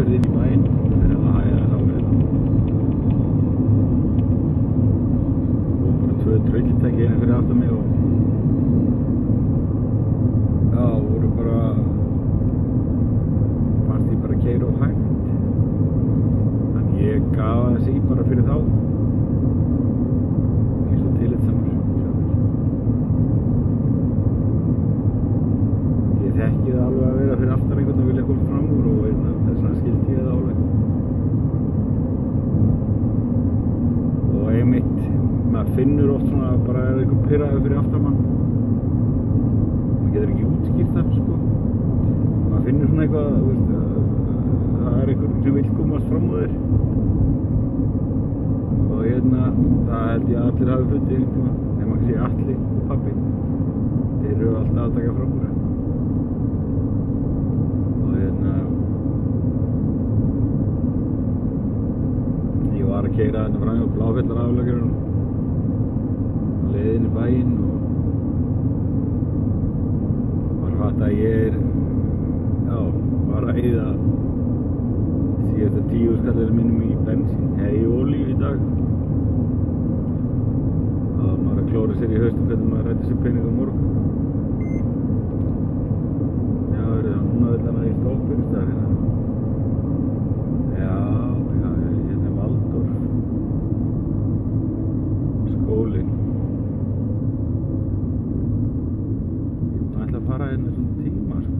umferð inn í bæinn. En það er alveg og bara tvö tröllitæki einu fyrir aftur mig og já, voru bara fannst ég bara að keira og hægt. En ég gafa þessi bara fyrir þá. Pyrraður fyrir aftamann maður getur ekki útskýrt það sko. Maður finnur svona eitthvað veist, að það er einhver sem vil komast fram á þér. Og hérna það held ég að allir hafi fundið einhvern tíma. Nema kannski Alli og pappi þeir eru alltaf að taka fram úr og hérna ég var að keira þetta hjá bláfellar aflökjurinn leiðin í bæinn og var að fatta að ég er já, var að eyða síðasta tíu skallir minnum í bensín eða í olíu í dag. Og maður að klóra sér í haustum hvernig maður rætti sér pening á morgun já, er það núna vil hann að ég stoppir í staðar hérna já, já, hérna er Valdorf skólinn ég ætla að fara hérna svona tíma sko.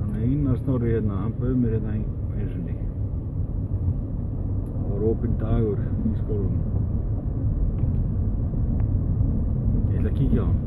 Hann einar snorri hérna, hann bauð mér hérna ein- einu sinni. Það var opinn dagur í skólanum. Ég ætla að kíkja á hann